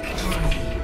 Victory.